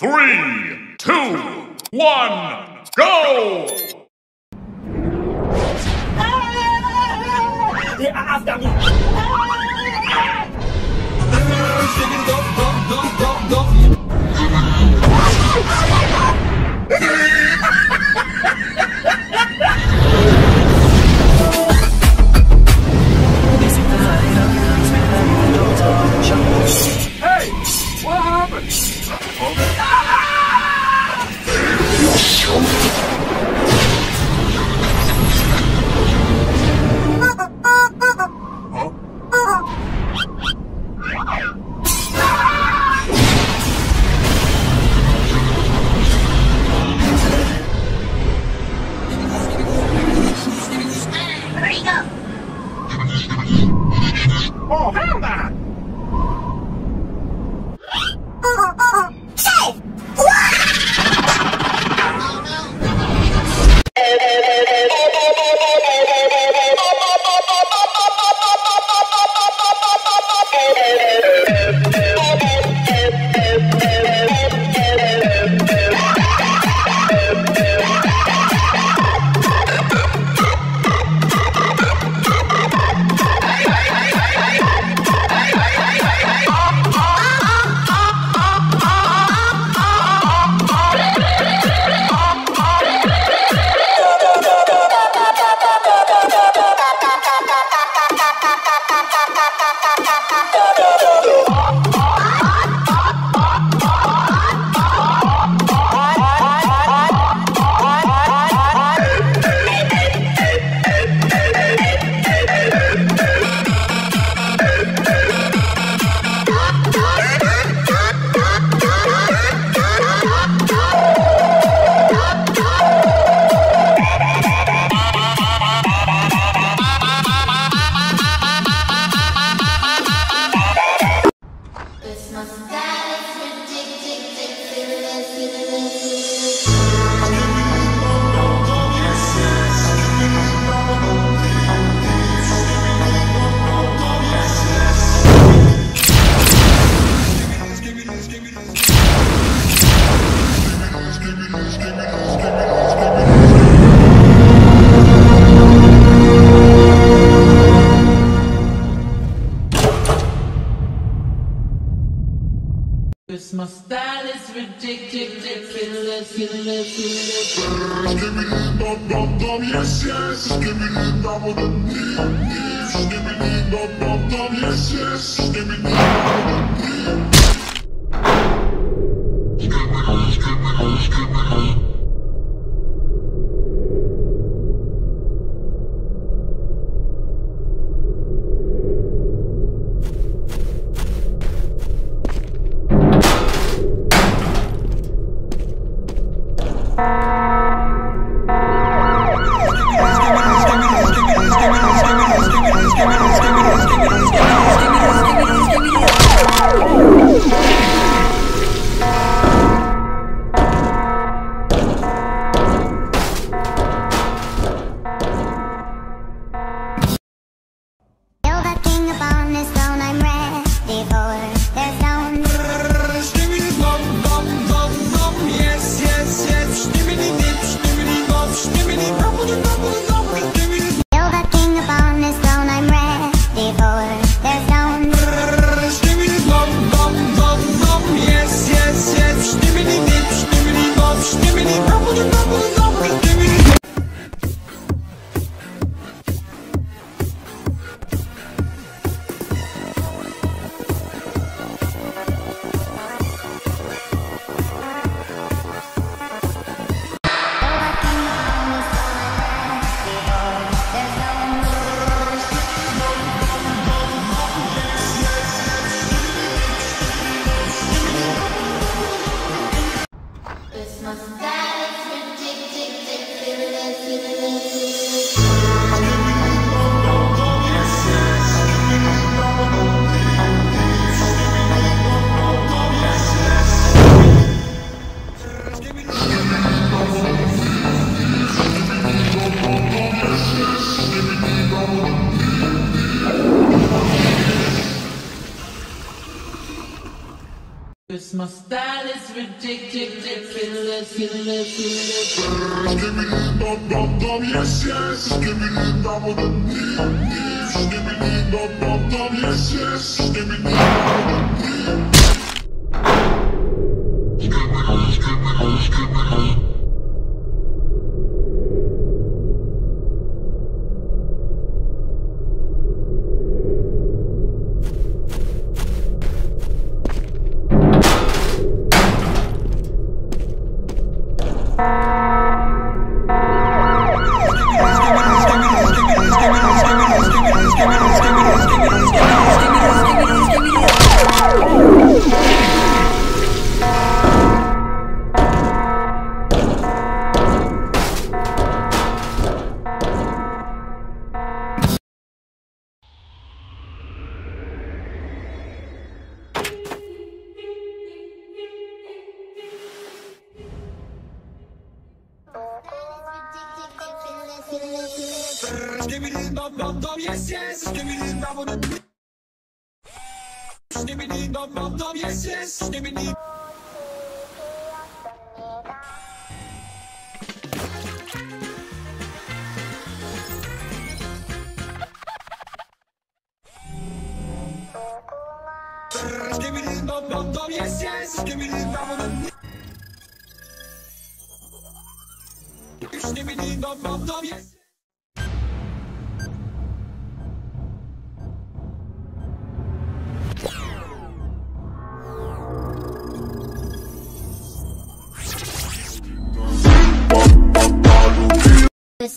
Three, two, one, go! They are after me! yes, yes, My style is ridiculous. Give me the bum bum yes yes. Give me the bum with the knees. Give me the bum bum yes yes. Give me the bum with the. dom dom, yes, yes. Skibidi dom dom. Skibidi dom dom dom, yes, yes. Skibidi. Skibidi dom dom dom, yes, yes. Skibidi dom dom. Skibidi dom dom dom, yes.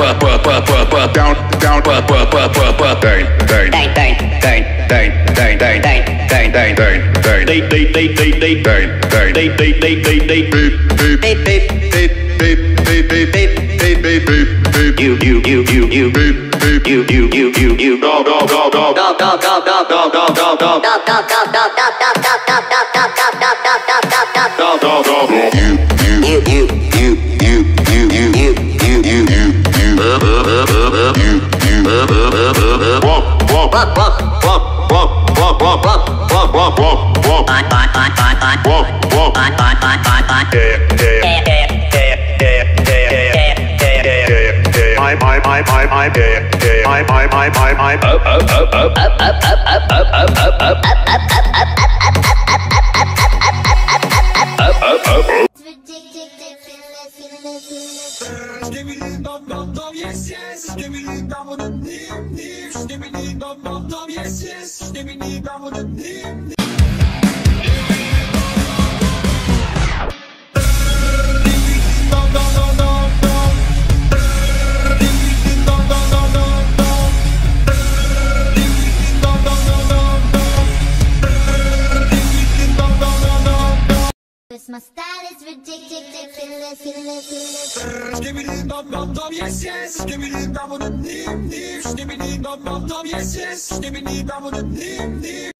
bu bu bu bu bu down, down, bu bu bu bu bu bang, bang, bang, bang, bang, bang, bang, bang, bang, bang, bang, bang, they, they, they, they, they, bang, bang, they, they, they, they, they, beep, beep, beep, beep, beep, beep, beep, beep, beep, beep, beep, beep, beep, you, you, you, you, you, beep, beep, you, you, you, you, you, dog, dog, dog, dog, dog, dog, dog, dog, dog, dog, dog, dog, dog, dog, dog, you, you, my, my, my, my, my, my, my, my, my, my, up, up, up, up, up, up, up, up, up, up, up, up, up, up, up. Skibidi dum dum dum, yes yes. Skibidi dum dum dum, skibidi dum dum dum, yes yes. Skibidi dum dum dum. Dum dom dom yes yes Stimini dom dom nim nim Stimini dom dom dom yes yes Stimini dom dom nim nim